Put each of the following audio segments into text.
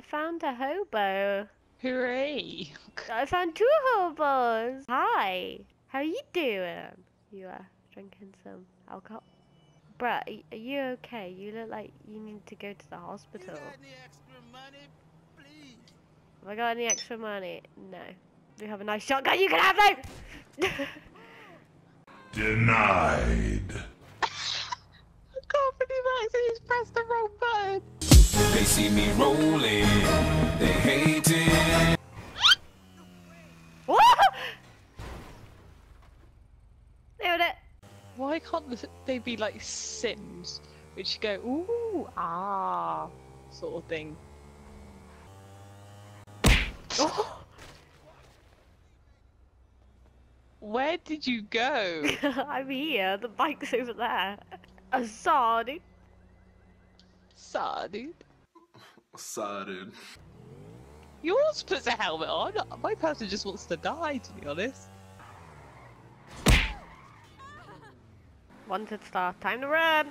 I found a hobo. Hooray! I found two hobos. Hi. How you doing? You are drinking some alcohol. Bruh, are- are you okay? You look like you need to go to the hospital. Have I got any extra money? No. We have a nice shotgun. You can have though. Denied. I can't believe I accidentally pressed the wrong button. They see me rolling, they hate it. Nailed it. Why can't they be like Sims, which go ooh ah sort of thing? Where did you go? I'm here. The bike's over there. A sword. Sir, dude. Sorted. Yours puts a helmet on. My person just wants to die, to be honest. Wanted star. Time to run.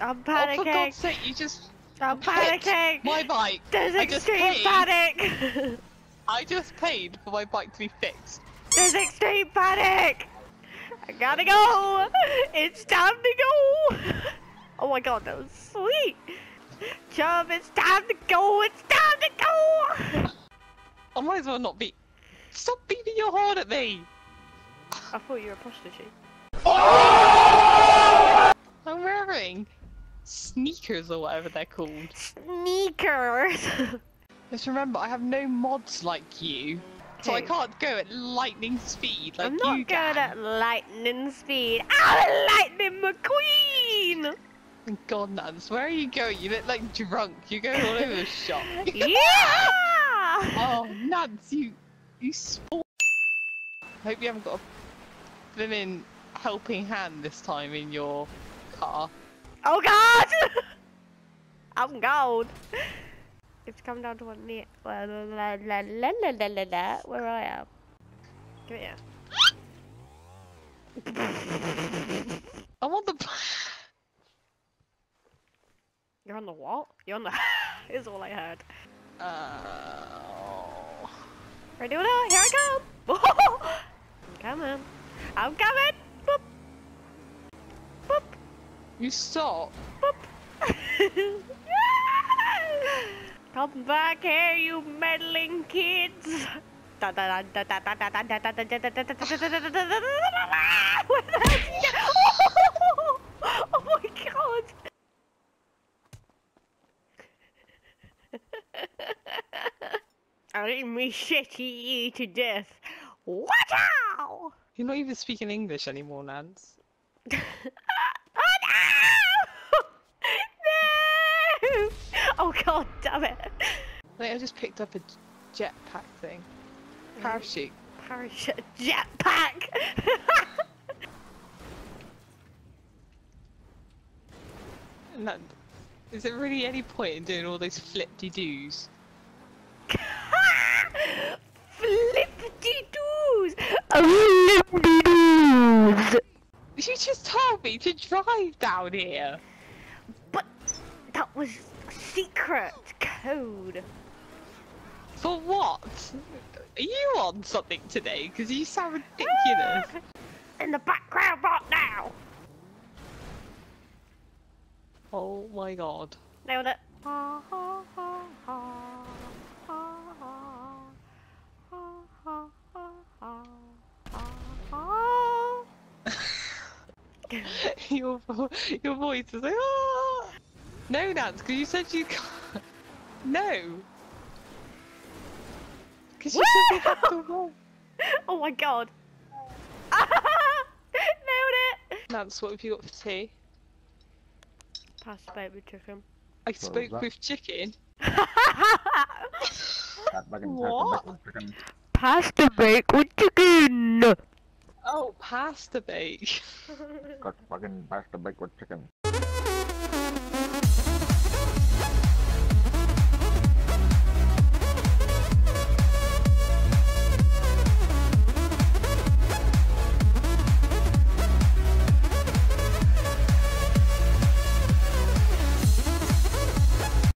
I'm Oh, for panicking. God's sake, you just I'm panicking. my bike. There's I just extreme paid. panic. I just paid for my bike to be fixed. There's extreme panic. I gotta go. It's time to go. Oh my god, that was sweet. Chum, it's time to go. It's time to go. I might as well not be. Stop beating your horn at me! I thought you were a prostitute. I'm wearing sneakers or whatever they're called. Sneakers. Just remember, I have no mods like you, so I can't go at lightning speed like I'm not can. at lightning speed. I'm Lightning McQueen. God, Nance, where are you going? You look like drunk. You're going all over the shop. yeah. oh, Nance, you, you sport. I hope you haven't got a blimmin' helping hand this time in your car. Oh god! I'm gold. It's come down to one near la, la, la, la, la, la, la, la, la, where I am. It here. I want the. You're on the what? You're on the is all I heard. Uh, Ready or not? Here I come! I'm coming. I'm coming! Boop! Boop! you stop. Boop! Come back here, you meddling kids! Where the hell did he go? Oh my god! I didn't mean shit you to death. Watch out! You're not even speaking English anymore, Nance. Oh no! No! Oh god damn it! I think I just picked up a jetpack thing. Parachute. Parachute jetpack! That, is there really any point in doing all those flip-de me to drive down here. But that was secret code. For what? Are you on something today? Because you sound ridiculous. Ah! In the background right now! oh my god. Nailed it. your your voice is like ah. No, Nance, because you said you can't. No. Because you said we had the wrong. Oh my god. Nailed it! Nance, what have you got for tea? Pasta the baby chicken. I was spoke with chicken. What? Pasta bake with chicken! Oh, pasta bake. got fucking pasta bake with chicken.